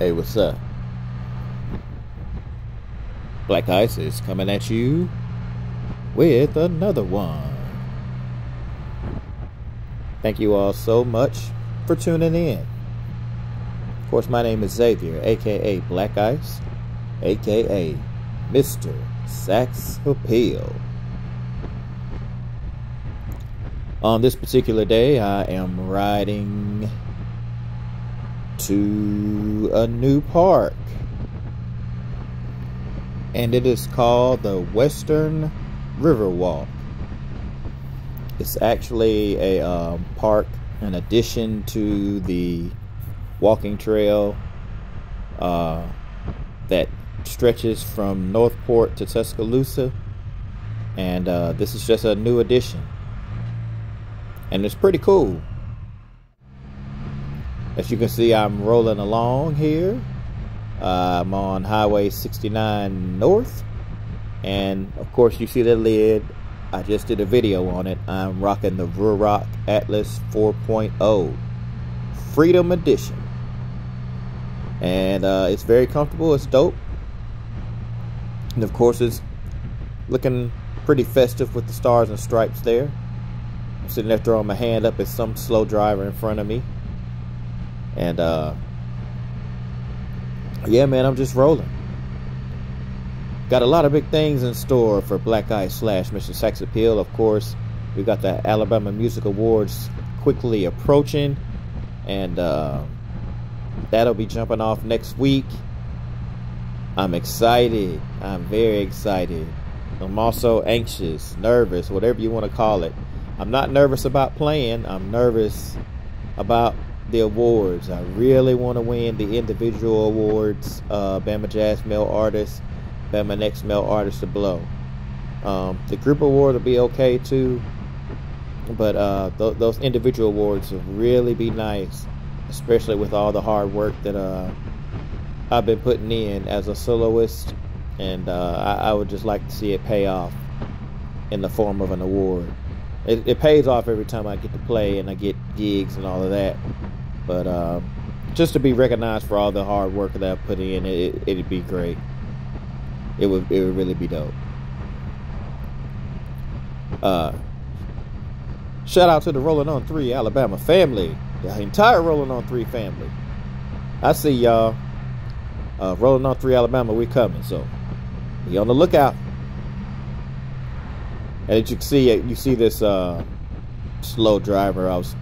Hey, what's up? Black Ice is coming at you with another one. Thank you all so much for tuning in. Of course, my name is Xavier, aka Black Ice, aka Mr. Sax Appeal. On this particular day, I am riding to a new park. And it is called the Western Riverwalk. It's actually a um, park in addition to the walking trail uh, that stretches from Northport to Tuscaloosa. And uh, this is just a new addition. And it's pretty cool. As you can see, I'm rolling along here. Uh, I'm on Highway 69 North. And of course, you see the lid. I just did a video on it. I'm rocking the Ruroc Atlas 4.0 Freedom Edition. And uh, it's very comfortable. It's dope. And of course, it's looking pretty festive with the stars and stripes there. I'm sitting there throwing my hand up at some slow driver in front of me. And uh yeah, man, I'm just rolling. Got a lot of big things in store for Black Ice slash Mr. Sax Appeal. Of course, we got the Alabama Music Awards quickly approaching, and uh, that'll be jumping off next week. I'm excited. I'm very excited. I'm also anxious, nervous, whatever you want to call it. I'm not nervous about playing. I'm nervous about the awards. I really want to win the individual awards. Uh, Bama Jazz Male Artist, Bama Next Male Artist to Blow. Um, the group award will be okay too, but uh, th- those individual awards will really be nice, especially with all the hard work that uh, I've been putting in as a soloist, and uh, I-, I would just like to see it pay off in the form of an award. It, it, pays off every time I get to play and I get gigs and all of that. But uh, just to be recognized for all the hard work that I put in, it, it'd be great. It would it would really be dope. Uh, shout out to the Rolling On Three Alabama family, the entire Rolling On Three family. I see y'all. Uh, Rolling On Three Alabama, we coming, so be on the lookout. And as you can see, you see this uh, slow driver. I was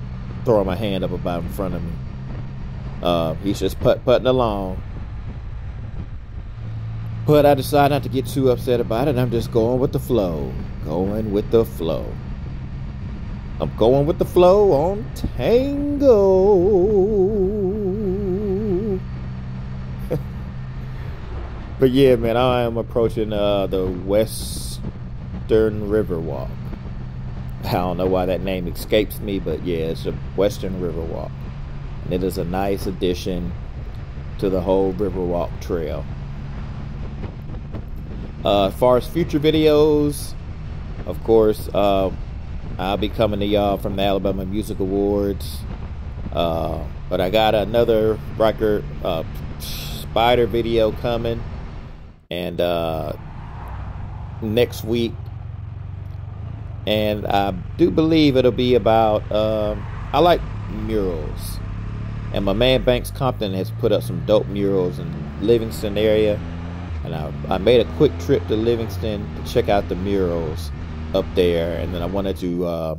throwing my hand up about in front of me. Uh, he's just put putting along. But I decide not to get too upset about it. I'm just going with the flow. Going with the flow. I'm going with the flow on Tango. but yeah, man, I am approaching uh, the Western Riverwalk. I don't know why that name escapes me, but yeah, it's a Western Riverwalk. And it is a nice addition to the whole Riverwalk trail. Uh, as far as future videos, of course, uh, I'll be coming to y'all from the Alabama Music Awards. Uh, but I got another record, uh, Spyder video coming. And uh, next week and I do believe it'll be about. Um, I like murals, and my man Banks Compton has put up some dope murals in Livingston area, and I, I made a quick trip to Livingston to check out the murals up there, and then I wanted to uh,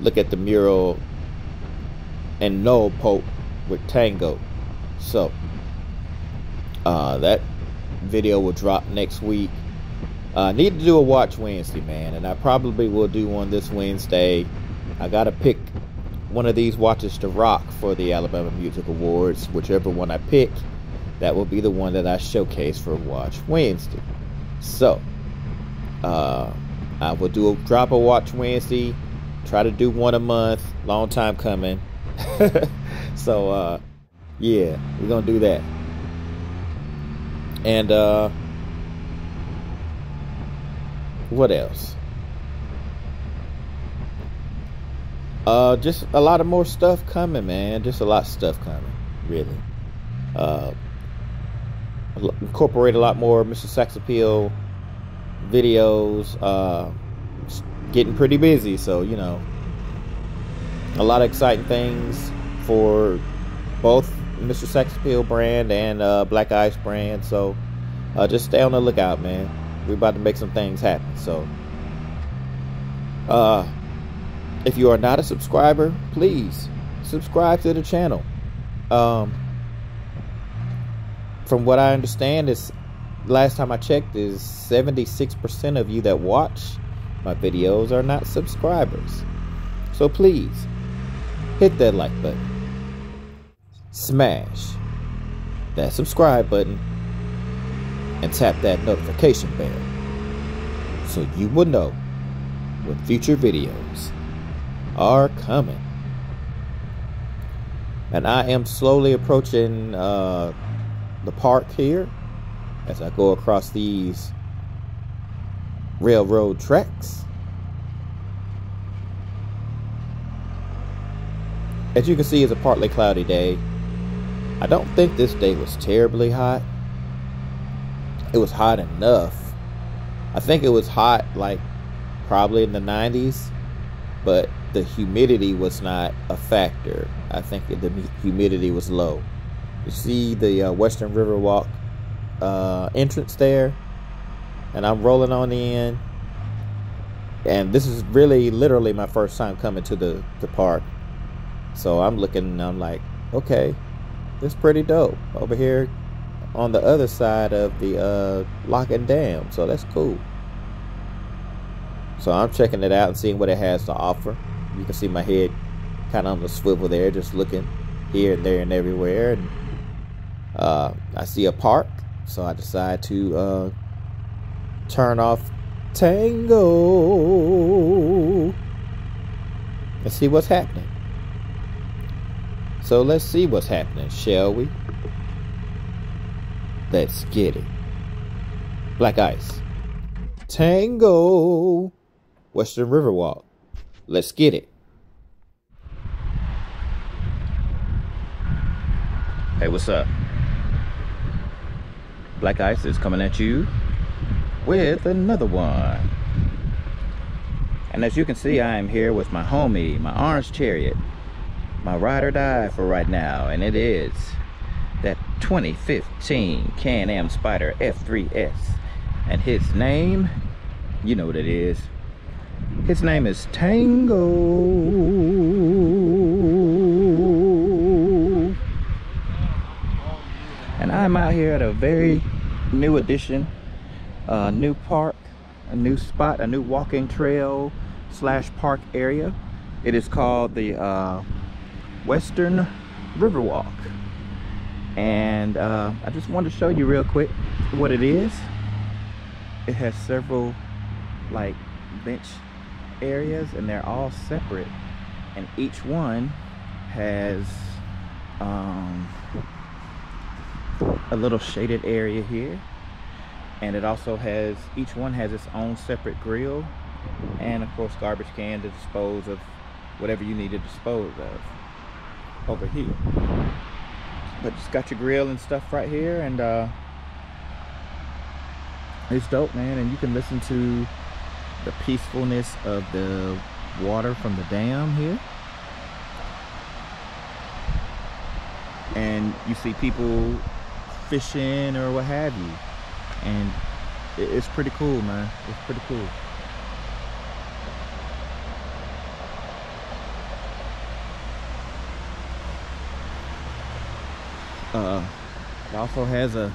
look at the mural and Noel Pope with Tango. So uh, that video will drop next week. I uh, need to do a watch Wednesday, man, and I probably will do one this Wednesday. I got to pick one of these watches to rock for the Alabama Music Awards. Whichever one I pick, that will be the one that I showcase for Watch Wednesday. So, uh, I will do a drop a Watch Wednesday. Try to do one a month. Long time coming. so, uh, yeah, we're gonna do that. And uh, what else? Uh, just a lot of more stuff coming, man. Just a lot of stuff coming, really. uh, incorporate a lot more Mr. Sax Appeal videos. Uh, getting pretty busy, so you know, a lot of exciting things for both Mr. Sax Appeal brand and uh, Black Ice brand. So uh, just stay on the lookout, man. We're about to make some things happen. So, uh, if you are not a subscriber, please subscribe to the channel. Um, from what I understand, is last time I checked, is 76% of you that watch my videos are not subscribers. So please hit that like button, smash that subscribe button, and tap that notification bell so you will know when future videos are coming. And I am slowly approaching uh, the park here as I go across these railroad tracks. As you can see, it's a partly cloudy day. I don't think this day was terribly hot. It was hot enough. I think it was hot like probably in the 90s, but the humidity was not a factor. I think the humidity was low. You see the uh, Western Riverwalk uh, entrance there, and I'm rolling on in. And this is really, literally my first time coming to the, the park. So I'm looking, and I'm like, okay, it's pretty dope. Over here on the other side of the uh, lock and dam, so that's cool. So I'm checking it out and seeing what it has to offer. You can see my head kind of on the swivel there, just looking here and there and everywhere. And uh, I see a park, so I decide to uh, turn off Tango and see what's happening. So let's see what's happening, shall we? Let's get it. Black Ice. Tango. Western Riverwalk. Let's get it. Hey, what's up? Black Ice is coming at you with another one. And as you can see, I am here with my homie, my orange chariot, my ride or die for right now, and it is 2015 Can-Am Spyder F3S. And his name, you know what it is. His name is Tango. and I'm out here at a very new addition a new park a new spot a new walking trail slash park area it is called the uh, Western Riverwalk and uh, I just wanted to show you real quick what it is. It has several like bench areas and they're all separate. And each one has um, a little shaded area here. And it also has each one has its own separate grill and of course garbage can to dispose of whatever you need to dispose of over here but just got your grill and stuff right here and uh it's dope man. And you can listen to the peacefulness of the water from the dam here. And you see people fishing or what have you. And it's pretty cool man. It's pretty cool uh it also has a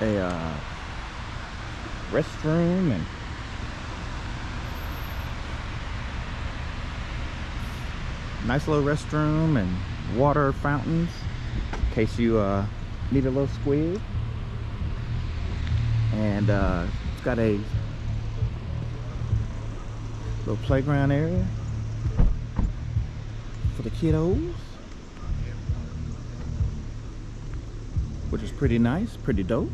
a uh, restroom and nice little restroom and water fountains in case you uh, need a little squeeze and uh, it's got a little playground area for the kiddos which is pretty nice pretty dope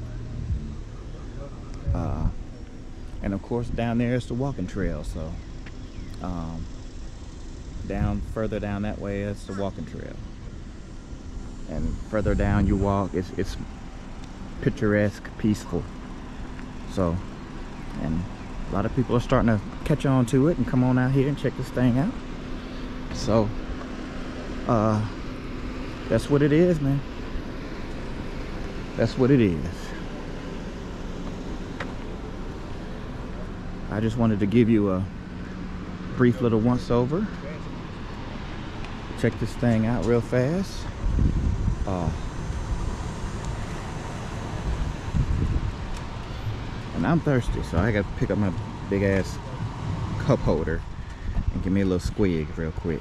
uh, and of course down there is the walking trail so um, down further down that way, is the walking trail. And further down you walk, it's, it's picturesque, peaceful. So, and a lot of people are starting to catch on to it and come on out here and check this thing out. So, uh, that's what it is, man. That's what it is. I just wanted to give you a brief little once over. Check this thing out real fast. Uh, and I'm thirsty, so I gotta pick up my big ass cup holder and give me a little squig real quick.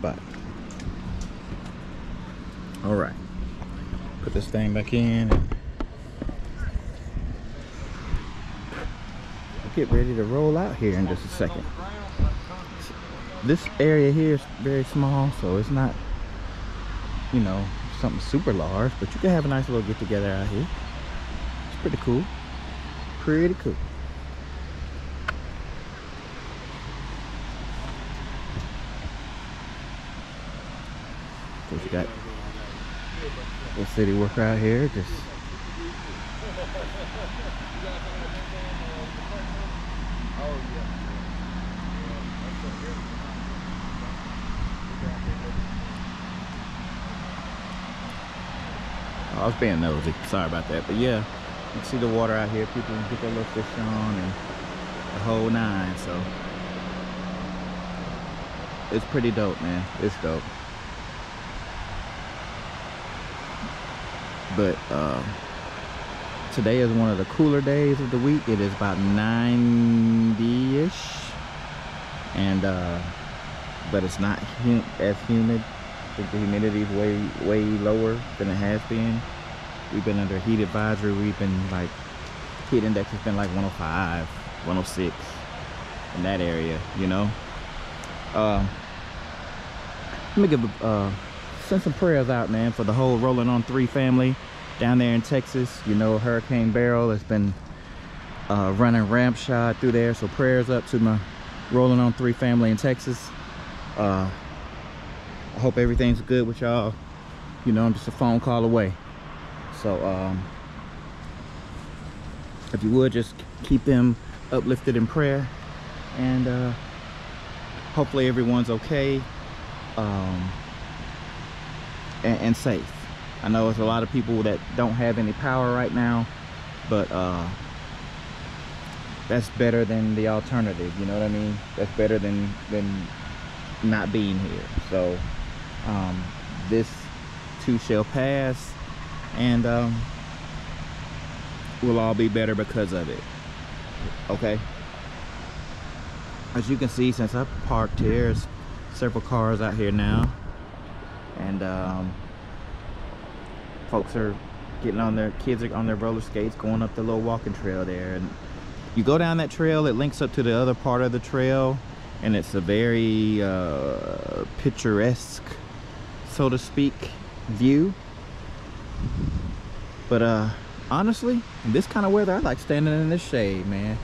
Spot. All right. Put this thing back in. Get ready to roll out here in just a second. This area here is very small, so it's not, you know, something super large, but you can have a nice little get together out here. It's pretty cool. Pretty cool. You got the city worker out here just I was being nosy. Sorry about that. But yeah, you can see the water out here. People can get their little fish on and the whole nine. So it's pretty dope, man. It's dope. But uh, today is one of the cooler days of the week. It is about 90ish and uh, but it's not hum as humid I think the humidity is way way lower than it has been. We've been under heat advisory. We've been like heat index has been like 105 106 in that area you know? Uh, let me give uh, send some prayers out, man, for the whole Rolling on Three family down there in Texas. You know, Hurricane Beryl has been uh, running ramp shot through there. So prayers up to my Rolling on Three family in Texas. Uh, I hope everything's good with y'all. You know, I'm just a phone call away. So, um, if you would, just keep them uplifted in prayer. And uh, hopefully everyone's okay. Um, and, and safe. I know there's a lot of people that don't have any power right now, but uh, that's better than the alternative. You know what I mean? That's better than than not being here. So um, this too shall pass, and um, we'll all be better because of it. Okay. As you can see, since I parked here, there's several cars out here now and um, folks are getting on their kids are on their roller skates going up the little walking trail there. And you go down that trail it links up to the other part of the trail and it's a very uh, picturesque so to speak view. But uh honestly this kind of weather I like standing in the shade man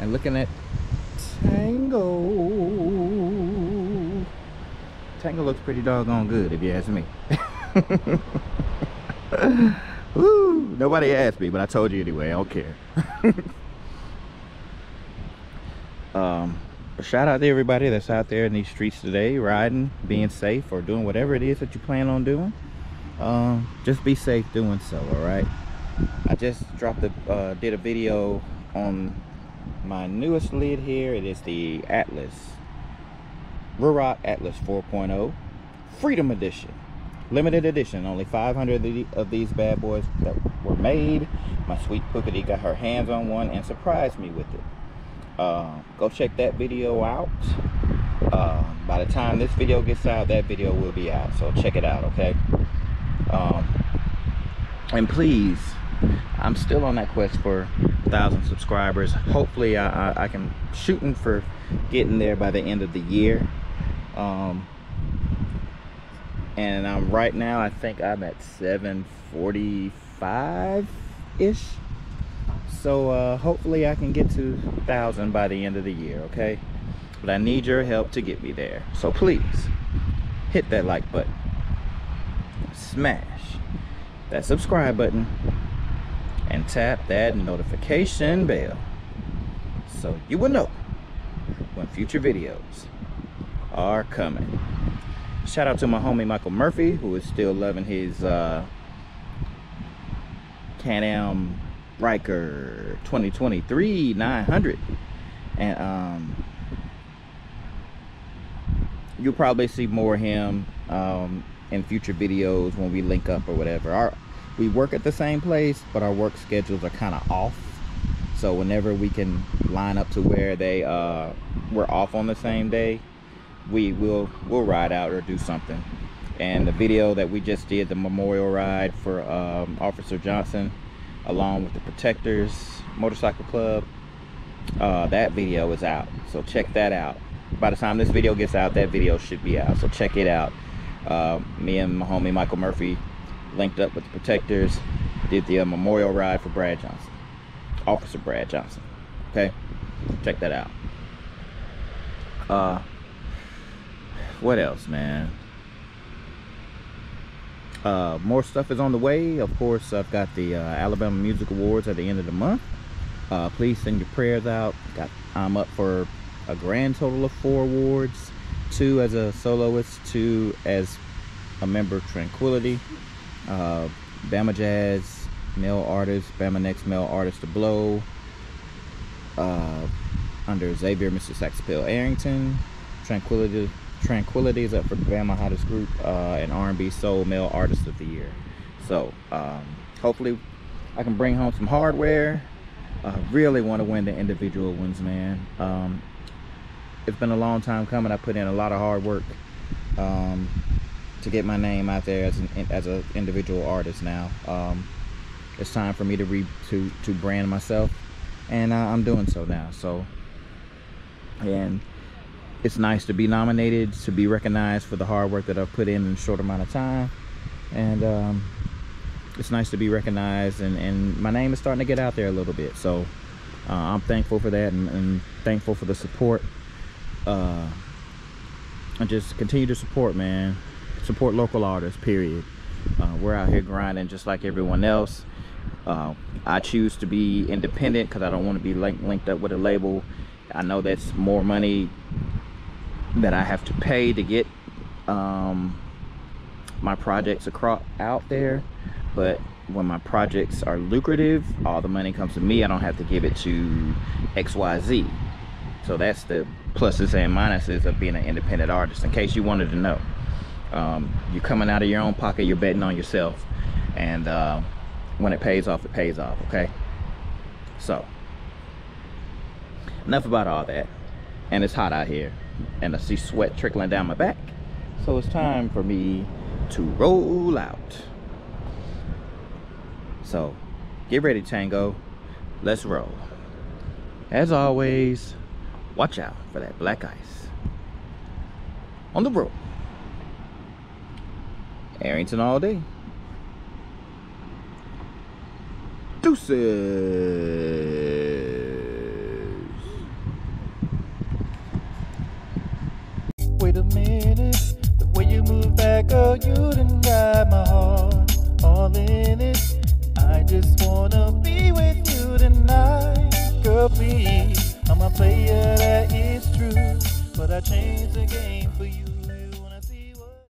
and looking at Tango. Tango looks pretty doggone good if you ask me. Woo, nobody asked me, but I told you anyway. I don't care. um, shout out to everybody that's out there in these streets today, riding, being safe, or doing whatever it is that you plan on doing. Um, just be safe doing so, all right? I just dropped a, uh, did a video on my newest lid here. It is the Atlas Ruroc Atlas 4.0 Freedom Edition. Limited edition, only 500 of these bad boys that were made. My sweet Pookity got her hands on one and surprised me with it. Uh, go check that video out. Uh, by the time this video gets out, that video will be out. So check it out, okay? Um, and please I'm still on that quest for a thousand subscribers. Hopefully, I, I, I, can shooting for getting there by the end of the year. Um, and I'm right now. I think I'm at 745 ish. So uh, hopefully, I can get to thousand by the end of the year. Okay, but I need your help to get me there. So please hit that like button, smash that subscribe button and tap that notification bell so you will know when future videos are coming. Shout out to my homie Michael Murphy who is still loving his uh, Can-Am Ryker 2023 900 and um, you'll probably see more of him um, in future videos when we link up or whatever. Our we work at the same place, but our work schedules are kind of off. So whenever we can line up to where they uh, we're off on the same day, we will we'll ride out or do something. And the video that we just did, the memorial ride for um, Officer Johnson, along with the Protectors Motorcycle Club, uh, that video is out. So check that out. By the time this video gets out, that video should be out. So check it out. Uh, me and my homie Michael Murphy linked up with the protectors, did the uh, memorial ride for Brad Johnson, Officer Brad Johnson. Okay, check that out. Uh, what else, man? Uh, more stuff is on the way. Of course, I've got the uh, Alabama Music Awards at the end of the month. Uh, please send your prayers out. Got I'm up for a grand total of four awards two as a soloist, two as a member of Tranquility, uh, Bama Jazz, male artist, Bama Next male artist to blow, uh, under Xavier Mr. Sax Arrington, Tranquility Tranquility is up for Bama Hottest Group uh, and R&B Soul Male Artist of the Year. So um, hopefully I can bring home some hardware. I really want to win the individual ones, man. Um, it's been a long time coming. I put in a lot of hard work um, to get my name out there as an as an individual artist. Now um, it's time for me to re to to brand myself, and uh, I'm doing so now. So and it's nice to be nominated, to be recognized for the hard work that I've put in in a short amount of time, and um, it's nice to be recognized. And, and my name is starting to get out there a little bit. So uh, I'm thankful for that, and, and thankful for the support uh, and just continue to support, man. Support local artists, period. Uh, we're out here grinding just like everyone else. Uh, I choose to be independent because I don't want to be link linked up with a label. I know that's more money that I have to pay to get um, my projects across out there. But when my projects are lucrative, all the money comes to me. I don't have to give it to XYZ. So that's the pluses and minuses of being an independent artist in case you wanted to know um, you're coming out of your own pocket you're betting on yourself and uh, when it pays off it pays off okay so enough about all that and it's hot out here and I see sweat trickling down my back. So it's time for me to roll out. So get ready tango. Let's roll. As always watch out for that black ice on the road. Arrington all day. Deuces all in it I just wanna be with you tonight girl please I'm a player, that is true. But I changed the game for you.